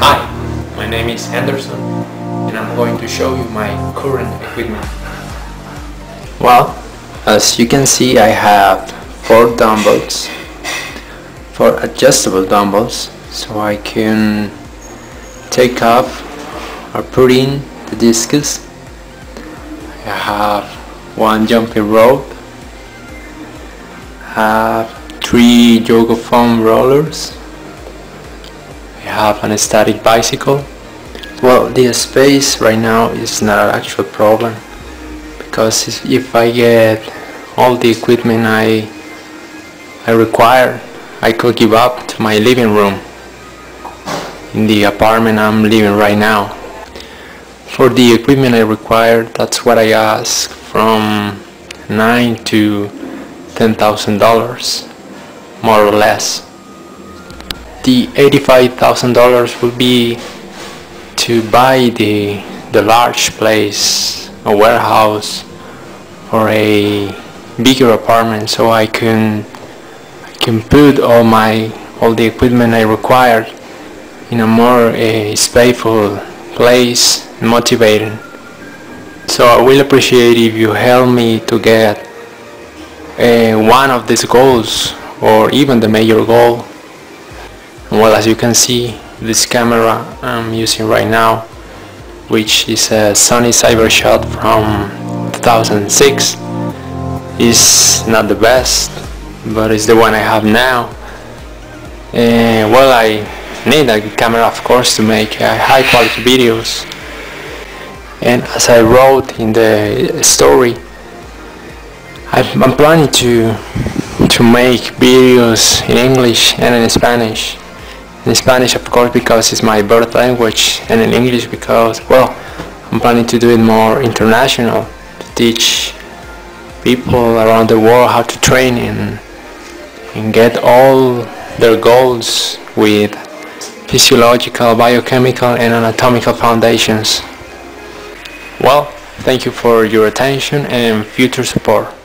Hi, my name is Anderson and I'm going to show you my current equipment. Well, as you can see I have four dumbbells, four adjustable dumbbells so I can take off or put in the discus. I have one jumping rope, I have three yoga foam rollers, have an static bicycle. Well, the space right now is not an actual problem because if I get all the equipment I I require, I could give up to my living room in the apartment I'm living right now. For the equipment I require, that's what I ask from nine to ten thousand dollars, more or less. The eighty-five thousand dollars will be to buy the the large place, a warehouse, or a bigger apartment, so I can I can put all my all the equipment I require in a more uh, spaceful place, motivating. So I will appreciate if you help me to get uh, one of these goals or even the major goal. Well, as you can see, this camera I'm using right now, which is a Sony Cybershot from 2006, is not the best, but it's the one I have now. And well, I need a camera, of course, to make uh, high quality videos. And as I wrote in the story, I'm planning to to make videos in English and in Spanish. In Spanish, of course, because it's my birth language, and in English because, well, I'm planning to do it more international, to teach people around the world how to train and, and get all their goals with physiological, biochemical, and anatomical foundations. Well, thank you for your attention and future support.